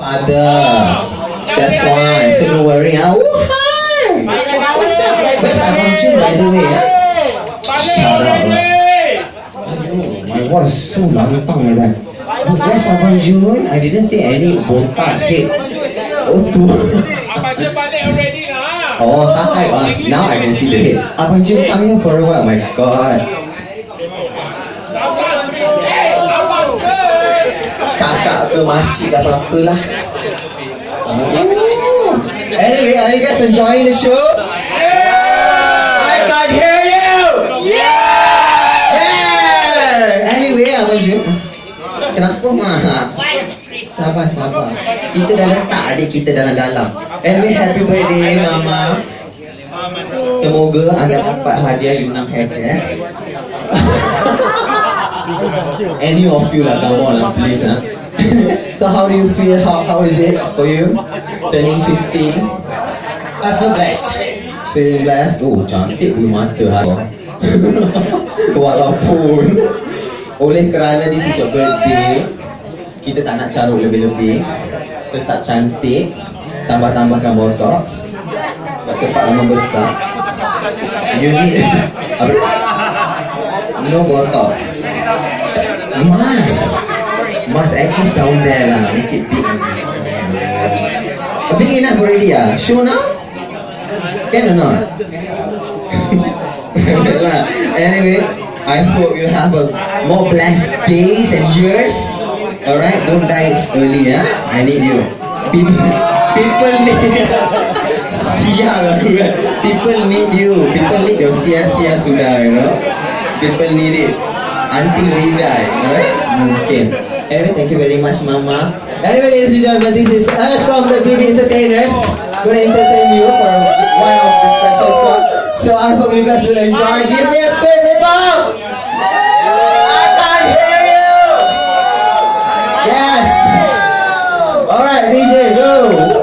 father. That's why. So don't worry. Ah, oh, hi. What's up? Where's Abang Jun, by the way? Ah? Shut up. lah. My voice so lantang like that. Oh, where's Abang Jun? I didn't see any botak head. Oh, tu. Abang Jun balik already lah. Oh, hi, boss. Now I can see the head. Abang Jun come here for a while. My God. Abang Jun. Eh, Abang Jun. Kakak ke makcik ke apa-apa lah. Oh. Anyway, are you guys enjoying the show? I can't hear you! Yeah! Anyway, Abang Jun. Kenapa mah? Sabar, sabar. Kita dah letak adik kita dalam-dalam. Anyway, happy birthday, Mama. Semoga anda dapat hadiah Yunam Haircare. Any of you lah, come on lah, please. Huh? so how do you feel? How, how is it for you? Turning 50? I feel blessed. Feeling blessed? Oh, cantik bulu mata hari. Walaupun oleh kerana is your birthday, kita tak nak carut lebih-lebih. Tetap cantik, tambah-tambahkan botox. Sebab cepat lama besar. You need? No botox. Mask. Mask at least down there lah. Make it big. Big enough already ah. Sure now? Can or not? anyway, I hope you have a more blessed days and years. Alright, don't die early ah. I need you. People, people need. Sial aku kan. People need you. People need your sia-sia sudah, you know. People need it until we die. Alright? Mungkin. Anyway, thank you very much, Mama. Anyway, ladies and gentlemen, this is us from the BB Entertainers. Gonna entertain you for one of the special song. So I hope you guys will enjoy. Give me a spin, people! I can't hear you! Yes! Alright, DJ, go!